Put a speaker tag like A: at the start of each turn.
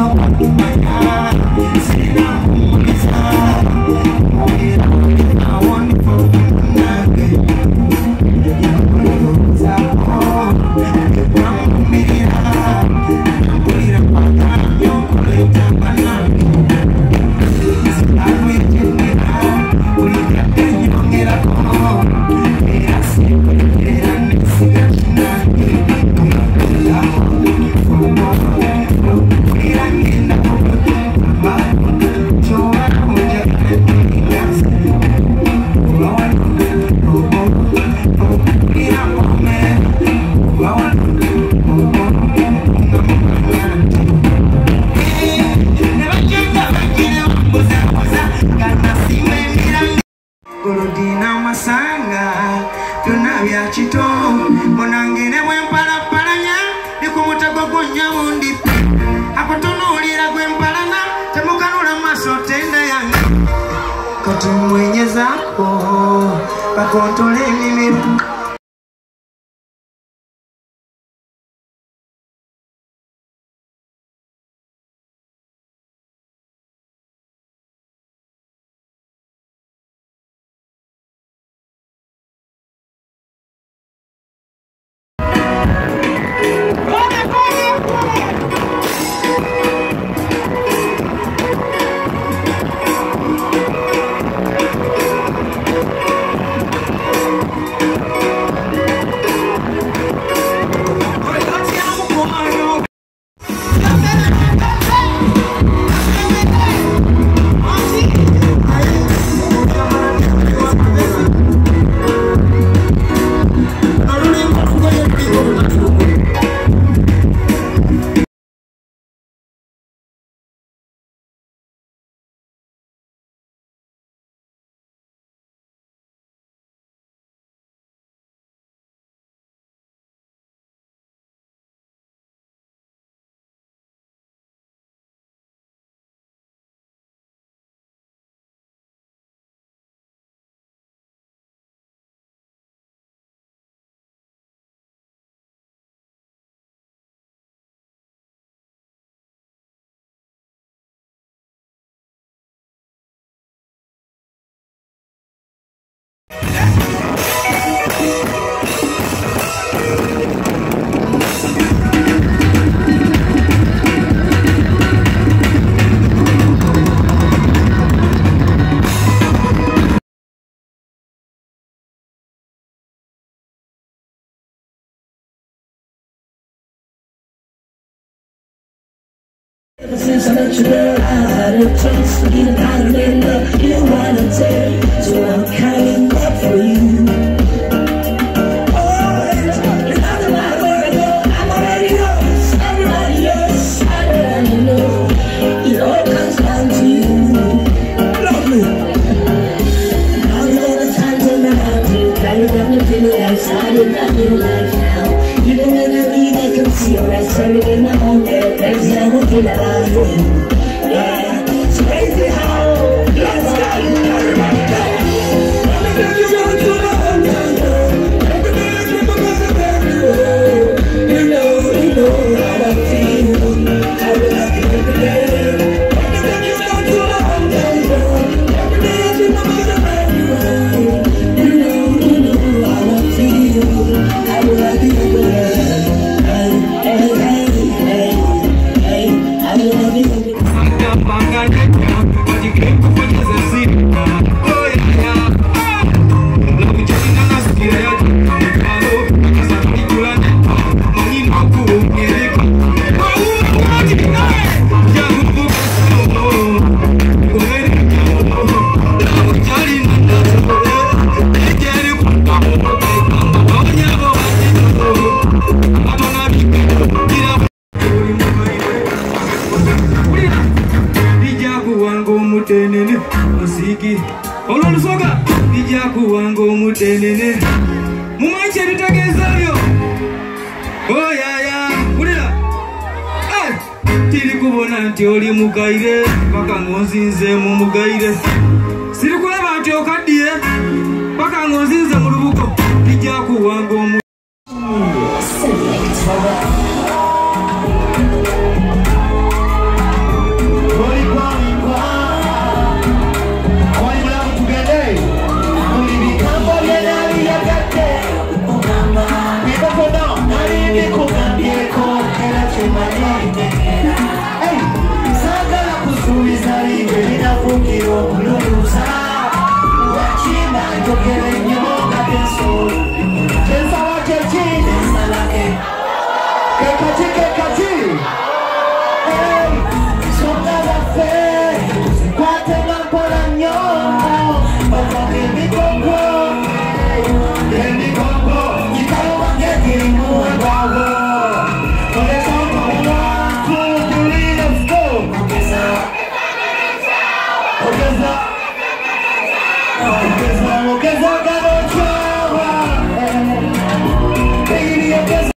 A: up on my eyes. oludina masanga tunabya kito munange ne bwempalapalanya ne ku mutego gwonna wundi tu mwenye zako pakontoleni
B: Since I met you, girl, I've had a chance to get the of man Si yo la soy, me enamoré, pensando que la
C: manga, you can't put it in the sea. kuwanga omutenene mumanyi kyebitegeezabyo oyaya oh, ulira eh, tiri kubona nti oli mugaire paka ng'onzinze mu mugaire. Sirikulaba nti okaddiye paka ng'onzinze mu lubugo tijja kuwanga omu
A: Thank you.